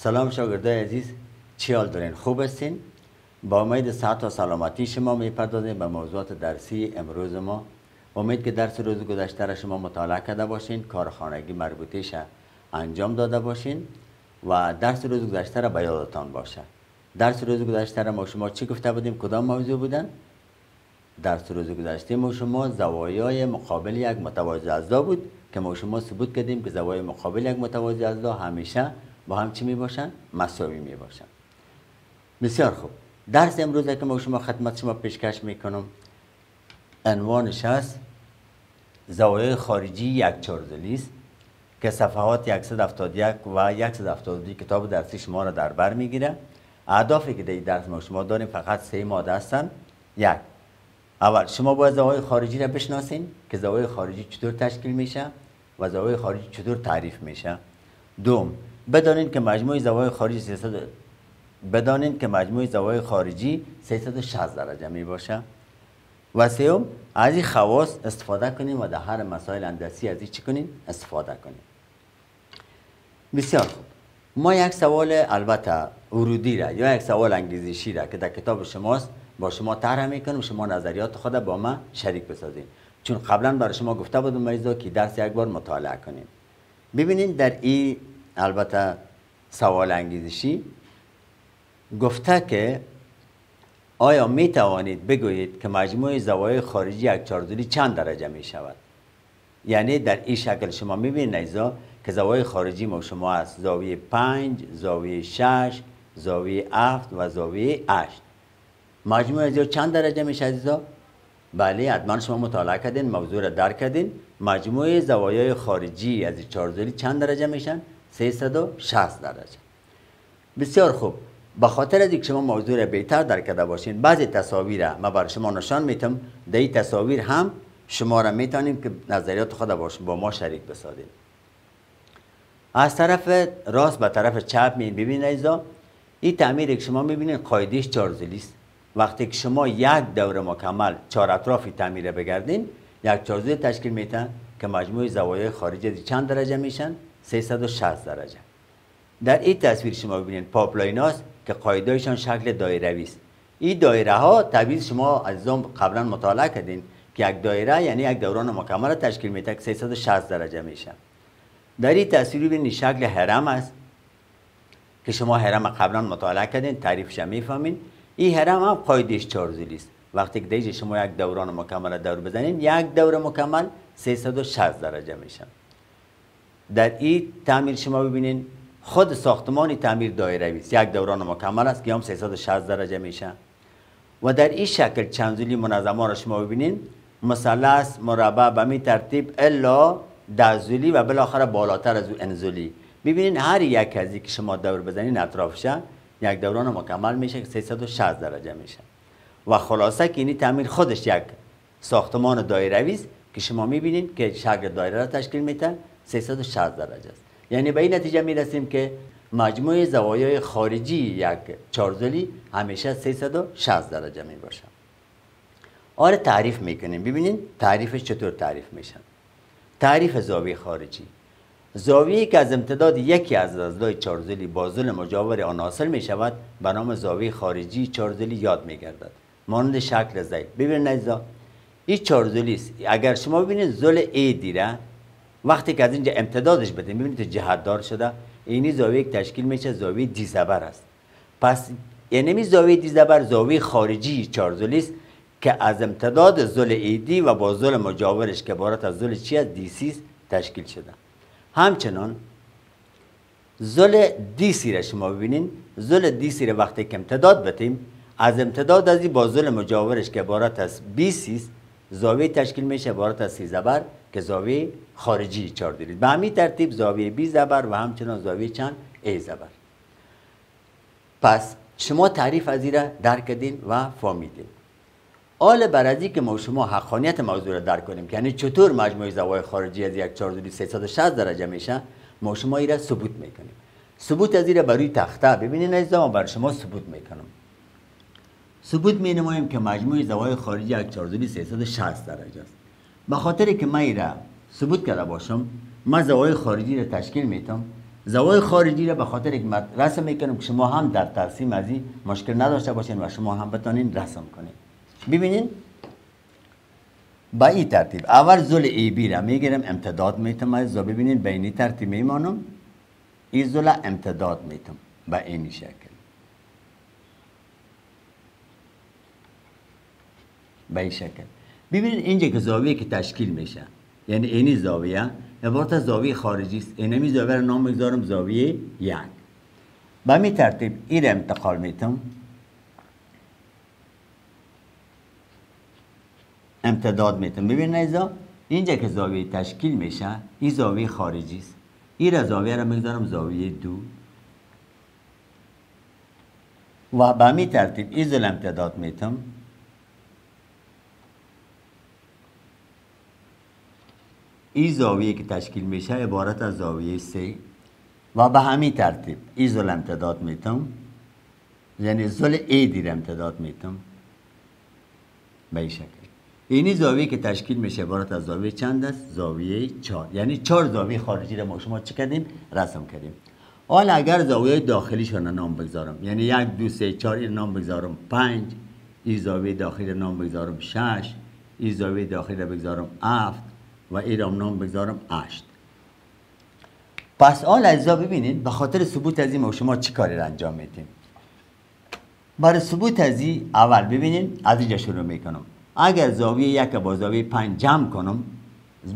سلام شاگردای عزیز چی حال دارین خوب هستین؟ با امید صحت و سلامتی شما می‌پردازیم به موضوعات درسی امروز ما. امید که درس روز گذشته را شما مطالعه کرده باشین کار خانگی مربوطیش انجام داده باشین و درس روز گذشته را به یادتان باشه. درس روز گذشته را ما شما چی گفته بودیم؟ کدام موضوع بودن؟ درس روز گذشته ما شما زوایای مقابل یک متوازی اجزا بود که ما شما ثبوت کردیم که زوایای مقابل یک متوازی اجزا همیشه با هم چی می باشن مساوی می باشن بسیار خوب. درس امروز که ما شما خدمت شما پیشکش می‌کنم عنوانش هست زوایای خارجی یک چارزلی است که صفحات 171 و 172 کتاب درسی شما را در بر می‌گیره. اهدافی که در درس ما شما داریم فقط سه ماده هستن. یک اول شما باید زوایای خارجی را بشناسین که زوایای خارجی چطور تشکیل میشه و زوایای خارجی چطور تعریف میشه. دوم بدانید که مجموع زوایای خارجی 300 بدانید که مجموع زوایای خارجی 360 درجه می باشه. و سوم از این خواص استفاده کنیم و در هر مسائل هندسی از این چی کنیم استفاده کنیم بسیار خوب. ما یک سوال البته ورودی را یا یک سوال انگلیزیشی را که در کتاب شماست با شما طرح می‌کنم شما نظریات خود با ما شریک بسازید چون قبلا برای شما گفته بودم مریضا که درس یک بار مطالعه کنیم. ببینید در این البته سوال انگیزشی گفته که آیا می توانید بگویید که مجموع زوایای خارجی یک چارزولی چند درجه می شود؟ یعنی در این شکل شما می بینید که زوایای خارجی ما شما است زاویه 5 زاویه 6 زاویه 7 و زاویه 8 مجموع از چند درجه میشه عزیزا بله حتما شما مطالعه کردین موضوع را درک کردین. مجموع زوایای خارجی از چارزولی چند درجه میشن؟ 360 درجه. بسیار خوب. به خاطر از شما موضوع را بهتر درک کرده باشین بعضی تصاویر ما بر شما نشان میتم در این تصاویر هم شما را می‌تونیم که نظریات خود با ما شریک بسازیم. از طرف راست به طرف چپ می ببینید ایزا. این تعمیر که شما می‌بینید قاعده‌اش چارضلعی است. وقتی که شما یک دور مکمل چهار اطرافی تعمیر بگردین یک چارضلعی تشکیل میتین که مجموع زوایای خارجی چند درجه میشن. 360 درجه. در این تصویر شما ببینید pipeline هاس که قاعده‌هایشان شکل دایروی است. این دایره ها طبیعی شما از قبلا مطالعه کردین که یک دایره یعنی یک دوران مکمل تشکیل میده که 360 درجه میشه. در این تصویر ببینید شکل هرم است که شما هرم قبلا مطالعه کردین تعریفش می‌فهمین. این هرم هم قایدش چارزولی است. وقتی که دیگه شما یک دوران مکمل دور بزنین یک دور مکمل 360 درجه میشه. در این تعمیر شما ببینین خود ساختمان تعمیر دایره است. یک دوران مکمل است که هم 360 درجه میشه. و در این شکل چندزولی منظمه را شما ببینین مثلث مربع به می ترتیب الا دزولی و بالاخره بالاتر از انزولی. ببینین هر یک از که شما دور بزنین اطرافش یک دوران مکمل میشه که 360 درجه میشه. و خلاصه که این تعمیر خودش یک ساختمان دایروی است که شما می‌بینید که شکل دایره را تشکیل میده. 360 درجه است. یعنی به این نتیجه می‌رسیم که مجموع زوایای خارجی یک چارزلی همیشه 360 درجه می باشه آره تعریف می‌کنیم. ببینید تعریفش چطور تعریف میشن تعریف زاویه خارجی. زاویه که از امتداد یکی از اجزای چارزلی با زل مجاور آن حاصل می شود به نام زاویه خارجی چارزلی یاد می گردد مانند شکل زید. ببینید این چارزلی است. اگر شما ببینید زل ای دیره وقتی که از اینجا امتدادش بدیم ببینید جهت دار شده. اینی زاویه تشکیل میشه زاویه دی زبر است. پس یعنی زاویه دی زبر زاویه خارجی چارزلی است که از امتداد زل ایدی و با زل مجاورش که عبارت از زل چی از دی تشکیل شده. همچنان زل دی سی را شما ببینین. زل دی سی را وقتی که امتداد بتیم از امتداد از با زل مجاورش که عبارت از بی سی زاویه تشکیل میشه عبارت از سی زبر که زاویه خارجی چار دارید به همین ترتیب زاویه بی زبر و همچنان زاویه چند؟ ای زبر. پس شما تعریف از را درک کردین و فهمیدین. آل بر که ما شما حقانیت موضوع را درک کنیم یعنی چطور مجموع زوایای خارجی از یک چارزولی 360 درجه میشه ما شما ای را ثبوت می‌کنیم. ثبوت از را بروی تخته. عزیزان ما بر شما ثبوت می‌کنم. ثبوت می که مجموع زوایای خارجی یک چارزولی 360 درجه است. به خاطر که من را ثبوت کرده باشم. من زوایای خارجی را تشکیل میتم زوای خارجی را به خاطر یک رسم می‌کنم که شما هم در ترسیم از این مشکل نداشته باشین و شما هم بتانین رسم کنین. ببینین. با این ترتیب اول زل ای بی را می‌گیرم امتداد میتم از ببینین به این ترتیب میمانم. این زل امتداد میتم به این شکل. به این شکل. ببینید اینجا که زاویه که تشکیل میشه. یعنی اینی زاویه عبارت از زاویه خارجی است. اینمی زاویه رو نام بگذارم زاویه یک. به می ترتیب این رو انتقال میتم امتداد میتم ببین نیزا اینجا که زاویه تشکیل میشه این زاویه خارجی است. این را زاویه رو می‌گذارم زاویه دو. و به می ترتیب این امتداد میتم این زاویه که تشکیل میشه عبارت از زاویه سه و به همین ترتیب این زل امتداد میتم یعنی زل ای دیر امتداد میتم. به این شکل. اینی زاویه که تشکیل میشه عبارت از زاویه چند است؟ زاویه چهار. یعنی چهار زاویه خارجی را ما شما چه کردیم؟ رسم کردیم. حالا اگر زاویه داخلیش را نام بگذارم یعنی یک دو سه چهار این نام بگذارم پنج این زاویه داخلی نام بگذارم شش این زاویه داخلی بگذارم هفت و ایرام نام بگذارم اشت. پس آل اجزا ببینید به خاطر ثبوت از این ما شما چی کاری را انجام میدیم؟ برای ثبوت از این اول ببینید از اینجا شروع می‌کنم. اگر زاویه یک با زاویه پنج جمع کنم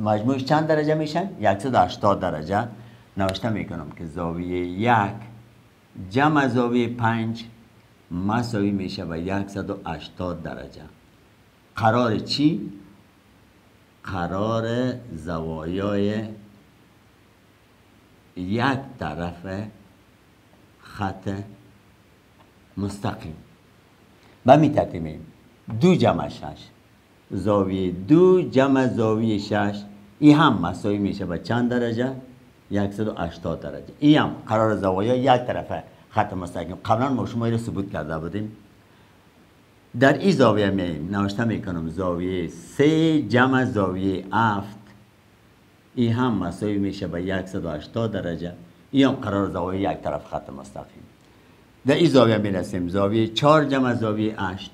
مجموعش چند درجه میشن؟ 180 درجه. نوشته می‌کنم که زاویه یک جمع زاویه پنج مساوی میشه به 180 درجه. قرار چی؟ قرار زوایای یک طرف خط مستقیم. به می ترتیبیم. دو جمع شش. زاویه دو جمع زاویه شش. این هم مساوی میشه به چند درجه؟ 180 درجه. این هم قرار زوایای یک طرف خط مستقیم. قبلا ما شما رو ثبوت کرده بودیم. در این زاویه می نوشته می‌کنم زاویه سه جمع زاویه افت این هم مساوی میشه به 180 درجه. این هم قرار زاویه یک طرف خط مستقیم. در این زاویه می رسیم. زاویه چهار جمع زاویه اشت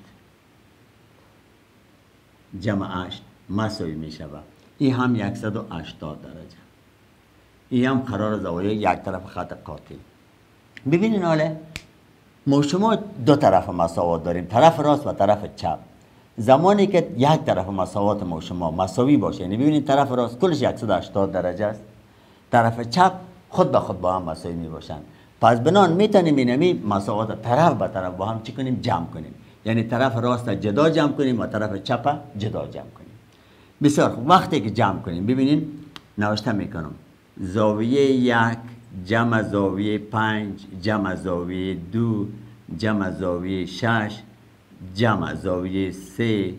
جمع اشت مساوی میشه به این هم 180 درجه. این هم قرار زاویه یک طرف خط قاطی ببینین حالا ما شما دو طرف مساوات داریم طرف راست و طرف چپ. زمانی که یک طرف مساوات ما شما مساوی باشه یعنی ببینید طرف راست کلش 180 درجه است. طرف چپ خود به خود با هم مساوی می باشن پس بنان می‌تونیم اینمی مساوات طرف به طرف با هم چی کنیم؟ جمع کنیم. یعنی طرف راست جدا جمع کنیم و طرف چپ جدا جمع کنیم. بسیار وقتی که جمع کنیم ببینید نوشته می‌کنم. زاویه یک جمع زاویه پنج جمع زاویه دو جمع زاویه شش جمع زاویه سه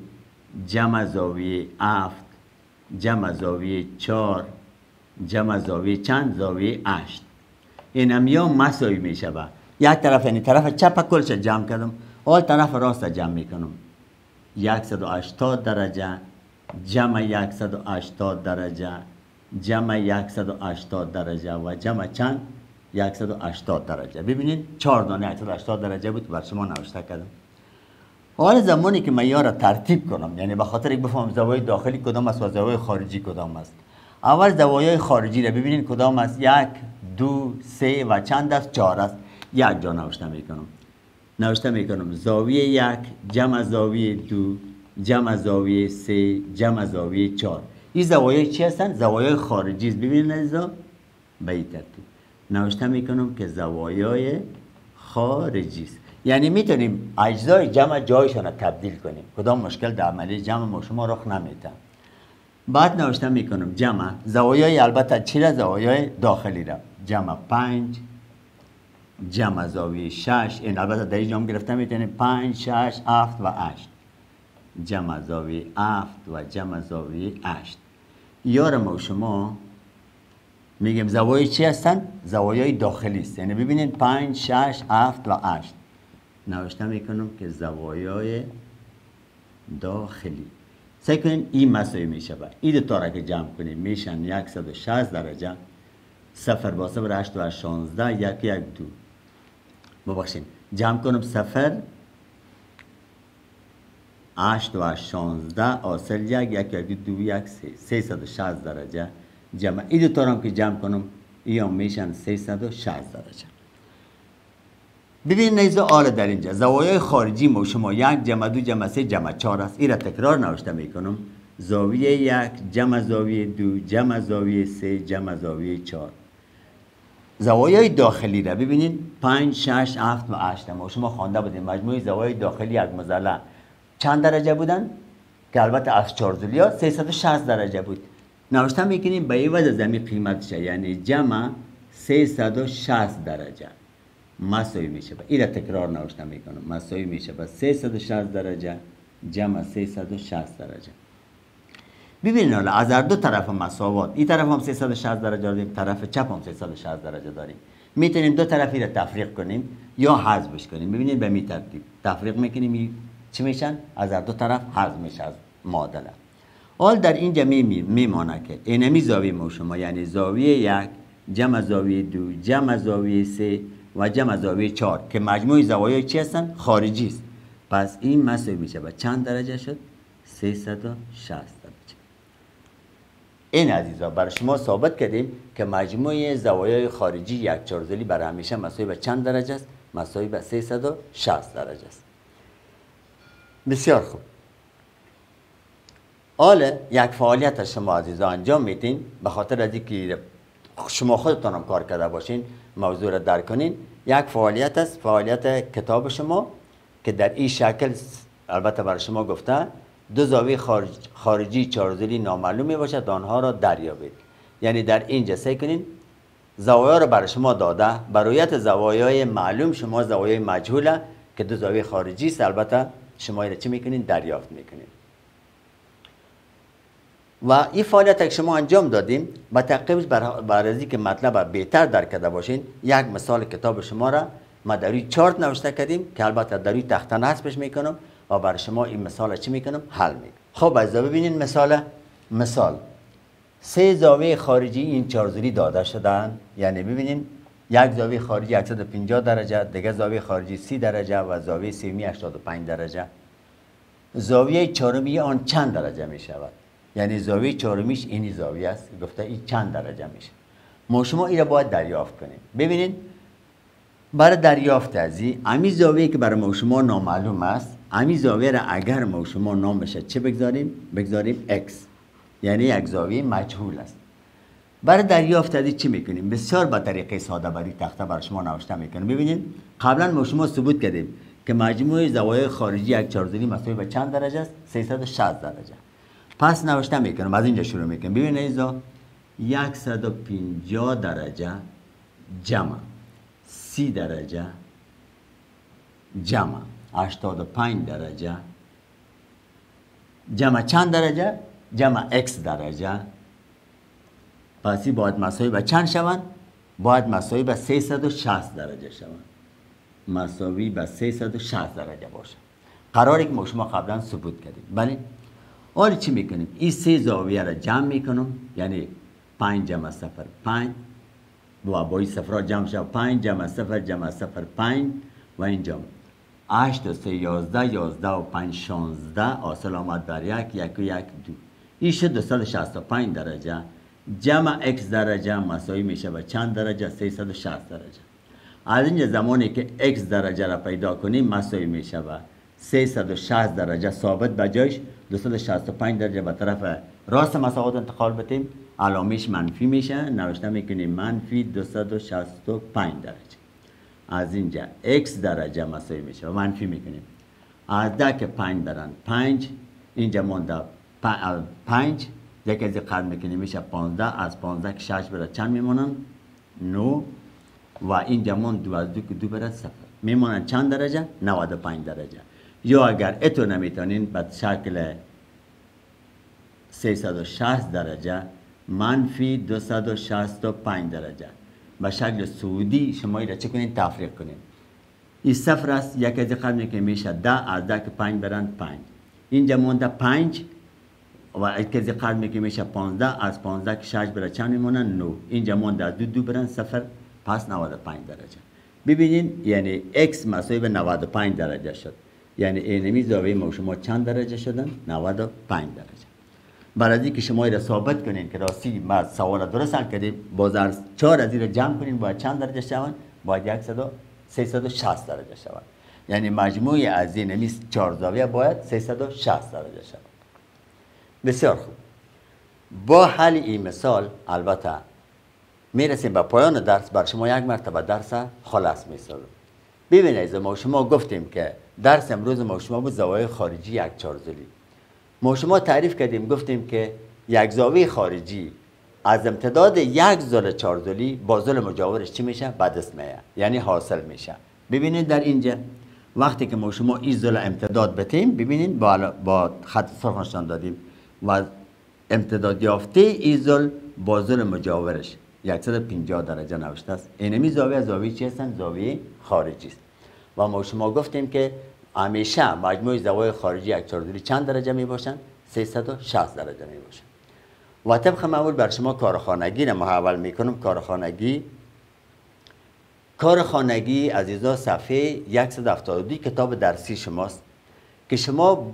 جمع زاویه افت جمع زاویه چار جمع زاویه چند؟ زاویه اشت این هم یا مساوی می شود یک طرف یعنی طرف چپ کلش جمع کردم اول طرف راست جمع می‌کنم. 180 درجه جمع 180 درجه. جمع 180 درجه و جمع چند؟ 180 درجه. ببینید چهار دانه 180 درجه بود بر شما نوشته کردم. حال زمانی که من را ترتیب کنم یعنی به خاطر یک بفهم زوای داخلی کدام است و زوای خارجی کدام است. اول زوایای خارجی را ببینید کدام است. یک دو سه و چند است؟ چهار است. یک جا نوشته می‌کنم. نوشته می‌کنم زاویه یک جمع زاویه دو جمع زاویه سه جمع زاویه چهار. این زوایای چی هستن؟ زوایای خارجی است. ببینید عزیزا به این ترتیب نوشته می‌کنم که زوایای خارجی است. یعنی می‌تونیم اجزای جمع جایشان رو تبدیل کنیم. کدام مشکل در عملی جمع ما شما رخ نمیده بعد نوشته می‌کنم جمع زوایای البته چی را زوایای داخلی را؟ جمع پنج جمع زاویه شش. این البته در هم گرفته می‌تونیم. پنج شش هفت و هشت. جمع زاویه افت و جمع زاویه اشت یارم و شما میگیم زوایای چی هستن؟ زوایای داخلی است یعنی ببینید پنج، شش، هفت و هشت. نوشته می‌کنم که زوایای داخلی. سعی کنیم این مساوی میشه با این دو که جمع کنیم. میشن 160 درجه. صفر با صفر هشت و شانزده یک یک دو. ببخشین جمع کنم صفر. هشت و شانزده آسل یک یک یک دو یک سه سیصد و شست درجه جمع. این دو تا که جمع کنم هم میشن سیصد و شست درجه. ببین نیز آل در اینجا. زوایای خارجی ما شما یک جمع دو جمع سه جمع چهار است. این را تکرار نوشته می‌کنم. زاویه یک جمع زاویه دو جمع زاویه سه جمع زاویه چهار. زوایای داخلی را ببینید پنج شش هفت و هشت. ما شما خوانده بودیم مجموع زوایای داخلی یک مزله. چند درجه بودن؟ که البته از چارزولیا 360 درجه بود. نوشته می‌کنیم به این وجه زمین قیمت شه یعنی جمع 360 درجه. مساوی میشه با این تکرار نوشته می‌کنم. مساوی میشه با 360 درجه جمع 360 درجه. ببینید حالا از هر دو طرف مساوات. این طرف هم 360 درجه داریم طرف چپ هم 360 درجه داریم. می‌تونیم دو طرفی را تفریق کنیم یا حذفش کنیم. ببینید به می ترتیب. تفریق می‌کنیم چی میشن؟ از دو طرف حذف میشه از معادله. حال در اینجا میمانه که اینمی زاویه ما شما یعنی زاویه یک جمع زاویه دو جمع زاویه سه و جمع زاویه چهار که مجموع زوایای چی هستن؟ خارجی است. پس این مساوی میشه. و چند درجه شد؟ 360 درجه. این عزیزا برای شما ثابت کردیم که مجموع زوایای خارجی یک چارزلی برای همیشه مساوی به چند درجه است؟ مساوی به 360 درجه است. بسیار خوب. حالا یک فعالیت شما عزیزا انجام میتین به خاطر از اینکه شما خودتان هم کار کرده باشین موضوع را درک کنین یک فعالیت است فعالیت کتاب شما که در این شکل البته برای شما گفته دو زاویه خارج خارجی چارزلی نامعلوم می باشد آنها را دریابید. یعنی در اینجا سعی کنین زوایا را برای شما داده برایت زوایای معلوم شما زوایای مجهوله که دو زاویه خارجی است البته شما را چی می‌کنین؟ دریافت می‌کنین. و این فعالیت که شما انجام دادیم با تعقیبش بر که مطلب بهتر درک کرده باشین یک مثال کتاب شما را ما در روی چارت نوشته کردیم که البته در روی تخته نصبش می‌کنم و بر شما این مثال چی می‌کنم؟ حل می‌کنم. خب از ببینین مثال مثال. سه زاویه خارجی این چارزوری داده شدن. یعنی ببینین یک زاویه خارجی 150 درجه دیگه زاویه خارجی 30 درجه و زاویه سومی 85 درجه. زاویه چهارمی آن چند درجه می شود؟ یعنی زاویه چهارمیش اینی زاویه است. گفته این چند درجه میشه. ما شما این را باید دریافت کنیم. ببینید برای دریافت از این امی زاویه که برای ما شما نامعلوم است امی زاویه را اگر ما شما نام بشه چه بگذاریم؟ بگذاریم x. یعنی یک زاویه مجهول است. برای دریافت از چی می‌کنیم؟ بسیار با طریقه ساده بری تخته بر شما نوشته می‌کنیم ببینید قبلا ما شما ثبوت کردیم که مجموع زوایای خارجی یک چارزلی مساوی به چند درجه است؟ 360 درجه. پس نوشته می‌کنم از اینجا شروع می‌کنم. ببینید ایزا 150 درجه جمع. 30 درجه جمع. 85 درجه جمع. چند درجه؟ جمع x درجه. پس باید مساوی به چند شوند؟ باید مساوی به 360 درجه شوند. مساوی به 360 درجه باشه قراری که ما شما قبلا ثبوت کردیم. بله. حالا چی می‌کنیم؟ این سه زاویه را جمع می‌کنم. یعنی 5 جمع صفر 5 و با این صفر جمع شد 5 جمع صفر جمع صفر 5 و اینجا 8 و 3 11 11 و 5 16 حاصل آمد بر یک یک و یک دو. این شد 265 درجه. جمع x درجه مساوی میشه و چند درجه؟ 360 درجه. از اینجا زمانی که x درجه را پیدا کنیم مساوی میشه و 360 درجه ثابت به جایش 265 درجه. به طرف راست مساوات انتقال بتیم علامیش منفی میشه. نوشته می‌کنیم منفی 265 درجه. از اینجا x درجه مساوی میشه و منفی می‌کنیم. از ده که 5 برن 5 اینجا مونده 5 یکی از قرد می‌کنیم میشه 15 از 15 که 6 بره. چند میمونن 9 و اینجا مون دو از دو که دو بره صفر. میمونن چند درجه؟ 95 درجه. یا اگر اتو نمی‌تونین به شکل 360 درجه منفی 265 درجه. به شکل سعودی شما را چه کنین تفریق کنین. این صفر است. یک از قدمی که میشه ده از ده که پنج برند پنج. اینجا مونده پنج و کسی قرد میگه میشه 15 از 15 که 6 بره چند میمونه؟ 9 اینجا مونده از دو دو برن صفر پس 95 درجه. ببینین یعنی x مساوی به 95 درجه شد. یعنی اینمی زاویه ما شما چند درجه شدن؟ 95 درجه. برای که شما را ثابت کنین که راستی ما سوال درست حل کردیم باز از 4 از این جمع کنین باید چند درجه شوند؟ باید 100 360 درجه شوند. یعنی مجموعی از این چهار زاویه باید 360 درجه شود بسیار خوب. با حل این مثال البته می‌رسیم به پایان درس. بر شما یک مرتبه درس خلاص می‌سازم. ببینید ما شما گفتیم که درس امروز ما شما بود زاویه خارجی یک چارزلی ما شما تعریف کردیم گفتیم که یک زاویه خارجی از امتداد یک زل چارزلی با زل مجاورش چی میشه؟ بعد اسمه یعنی حاصل میشه. ببینید در اینجا وقتی که ما شما این زل امتداد بتیم ببینید با, با خط سرخ دادیم. و امتداد یافته ایزل با زل مجاورش 150 درجه نوشته است. اینمی زاویه زاویه چی هستن؟ زاویه خارجی است. و ما شما گفتیم که همیشه مجموع زوایای خارجی یک چهاردوری چند درجه می باشن؟ 360 درجه می باشن. و طبق معمول بر شما کارخانگی را محول می‌کنم کارخانگی کارخانگی عزیزا صفحه 172 کتاب درسی شماست که شما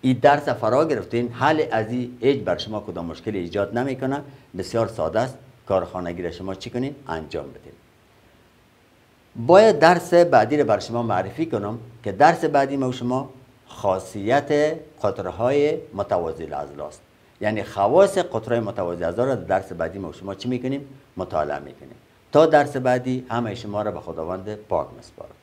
این درس فرا گرفتین حل از این هیچ بر شما کدام مشکل ایجاد نمی‌کنه. بسیار ساده است. کارخانگی را شما چی کنین؟ انجام بدین. باید درس بعدی را بر شما معرفی کنم که درس بعدی ما شما خاصیت قطرهای متوازی الاضلاع است. یعنی خواص قطرهای متوازی الاضلاع را درس بعدی ما شما چی می‌کنیم؟ مطالعه می‌کنیم. تا درس بعدی همه شما را به خداوند پاک مسپارم